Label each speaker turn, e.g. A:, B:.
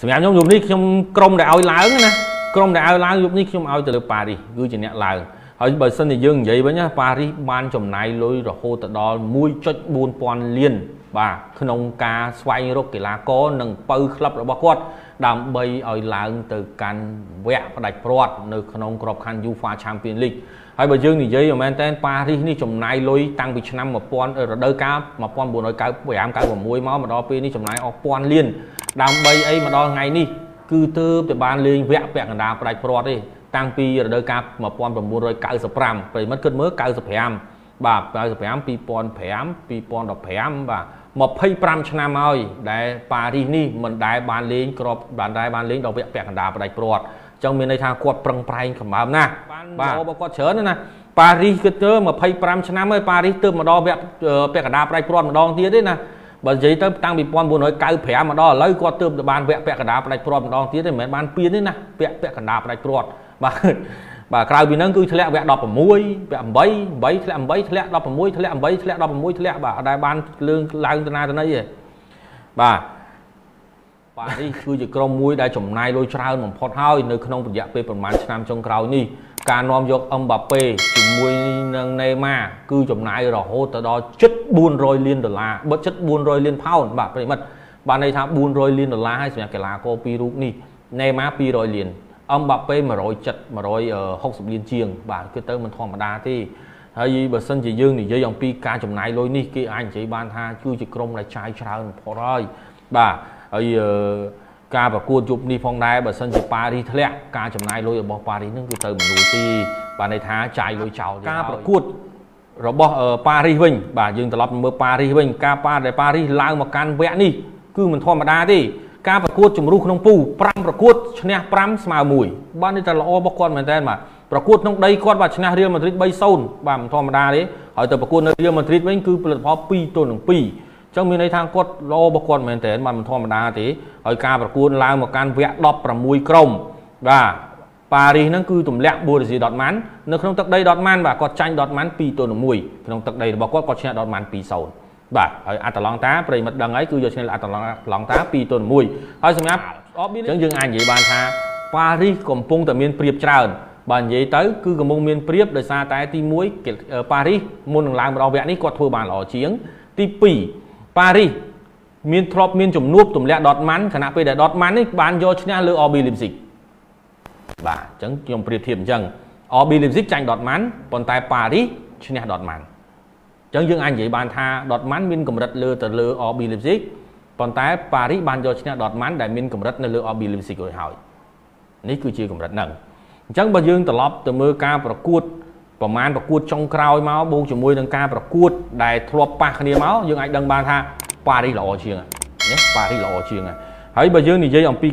A: សម្រាប់ខ្ញុំយប់នេះខ្ញុំក្រុមដែលឲ្យឡើងណាក្រុមដែលឲ្យឡើងយប់នេះខ្ញុំឲ្យទៅលើប៉ារីសគឺជាអ្នកឡើងហើយបើសិនជាយើងនិយាយវិញណាប៉ារីសបានចំណាយលុយរហូតដល់1.4000លានបាទក្នុងការស្វែងរកកីឡាករនិងបើក្លឹបរបស់គាត់ ដើម្បីឲ្យឡើងទៅកាន់វគ្គផ្ដាច់ព្រាត់នៅក្នុងក្របខ័ណ្ឌ UEFA Champions League ហើយបើយើងនិយាយមែនតើប៉ារីសនេះចំណាយលុយតាំងពីឆ្នាំ1000រដូវកាល1995 96មកមកដល់ពេលនេះចំណាយអស់ពាន់លាន ដើម្បីអីមកដល់ថ្ងៃនេះគឺទើបតែបានលេងវគ្គពាក់កណ្ដាលផ្ដាច់ព្រាត់ទេតាំងពីរដូវកាល1995ប្រិមិត្តគិតមើល95បាទ95 2005 2015បាទ25ឆ្នាំហើយដែលប៉ារីសនេះមិនដែលបានលេងក្របបានដែលបានលេងដល់វគ្គពាក់កណ្ដាលផ្ដាច់ព្រាត់ចឹងមានន័យថាគាត់ប្រឹងប្រែងកម្រើមណាស់បាទរបស់គាត់ច្រើនណាស់ប៉ារីសគឺទៅ25ឆ្នាំហើយប៉ារីសទៅមកដល់វគ្គពាក់កណ្ដាលផ្ដាច់ព្រាត់ម្ដងទៀតទេណា បើនិយាយទៅតាំងពី1995មកដល់ឥឡូវគាត់ទើបទៅបានវគ្គពាក់កណ្ដាលផ្ដាច់ព្រាត់ម្ដងទៀតទេមិនមែនបានពៀនទេណាពាក់ពាក់កណ្ដាលផ្ដាច់ព្រាត់បាទបាទក្រៅពីហ្នឹងគឺធ្លាក់វគ្គ16វគ្គ8 8ធ្លាក់8ធ្លាក់16ធ្លាក់8ធ្លាក់16ធ្លាក់បាទអត់ដែលបានលើងឡើងទៅណាទៅណីទេបាទ ប៉ារីសគឺជាក្រុមមួយដែលចំណាយលុយច្រើនបំផុតហើយនៅក្នុងរយៈពេលប្រហែលឆ្នាំចុងក្រោយនេះការនាំយកអឹមបាប៉េជាមួយនឹងណេម៉ាគឺចំណាយរហូតទៅដល់ជិត400លានដុល្លារបើជិត400លានផោនបាទប្រិមិត្តបានន័យថា400លានដុល្លារហើយសម្រាប់កីឡាករពីររូបនេះណេម៉ា200លានអឹមបាប៉េ170 160លានជាង បាទគឺទៅមិនធម្មតាទេហើយបើសិនជាយើងនិយាយអំពីការចំណាយលុយនេះគេអាចនិយាយបានថាគឺជាក្រុមដែលចាយច្រើនបំផុតហើយបាទ ហើយការប្រកួតយប់នេះផងដែរបើសិនជាប៉ារីធ្លាក់ការចំណាយលុយរបស់ប៉ារីនឹងគឺទៅមិនរួចទេបាទន័យថាចាយលុយចោលការប្រកួតរបស់ប៉ារីសវិញបាទយើងត្រឡប់មើលប៉ារីសវិញការប៉ាដែលប៉ារីសឡើងមកកាន់វគ្គនេះគឺមិនធម្មតាទេការប្រកួតជំរុះក្នុងពូ5ប្រកួតឈ្នះ5ស្មើ1បាទនេះតែល្អរបស់គាត់មែនតើបាទប្រកួតក្នុងដីគាត់បាទឈ្នះរៀលម៉ាឌ្រីត3-0បាទមិនធម្មតាទេហើយទៅប្រកួតនៅរៀលម៉ាឌ្រីតវិញគឺផលិតផល2ទល់នឹង2 ចឹងមានន័យថាគាត់ល្អរបស់គាត់មែនតើបាទមិនធម្មតាទេហើយការប្រកួតឡើងមកកាន់វគ្គ16ក្រុមបាទប៉ារីសហ្នឹងគឺទម្លាក់បូរស៊ីដតម៉ាន់នៅក្នុងទឹកដីដតម៉ាន់បាទគាត់ចាញ់ដតម៉ាន់2ទល់នឹង1ក្នុងទឹកដីរបស់គាត់គាត់ឈ្នះដតម៉ាន់2-0បាទហើយអាតាឡង់តាប្រិមិត្តដឹងហើយគឺយកឈ្នះអាតាឡង់តា2ទល់1ហើយសម្រាប់អបអញ្ចឹងយើងអាចនិយាយបានថាប៉ារីសកំពុងតែមានព្រៀបច្រើនបើនិយាយទៅគឺកំពុងមានព្រៀបដោយសារតែទី1ប៉ារីសមុននឹងឡើងមកដល់វគ្គនេះគាត់ធ្វើបានល្អជាងទី2 ប៉ារីសមានធ្លាប់មានជំនួបទម្លាក់ដតម៉ាន់ខណៈពេលដែលដតម៉ាន់នេះបានយកឈ្នះលើ RB Leipzig បាទអញ្ចឹងខ្ញុំប្រៀបធៀបអញ្ចឹង RB Leipzig ចាញ់ដតម៉ាន់ប៉ុន្តែប៉ារីសឈ្នះដតម៉ាន់ចឹងយើងអាចនិយាយបានថាដតម៉ាន់មានកម្រិតលើទៅលើ RB Leipzig ប៉ុន្តែប៉ារីសបានយកឈ្នះដតម៉ាន់ដែលមានកម្រិតនៅលើ RB Leipzig រួចហើយនេះគឺជាកម្រិតហ្នឹងអញ្ចឹងបើយើងត្រឡប់ទៅមើលការប្រកួត ប្រមាណប្រកួតចុងក្រោយមកបូកជាមួយនឹងការប្រកួតដែលធ្លាប់ប៉ះគ្នាមកយើងអាចដឹងបានថាប៉ារីសល្អជាងណាប៉ារីសល្អជាងហើយបើយើងនិយាយអំពី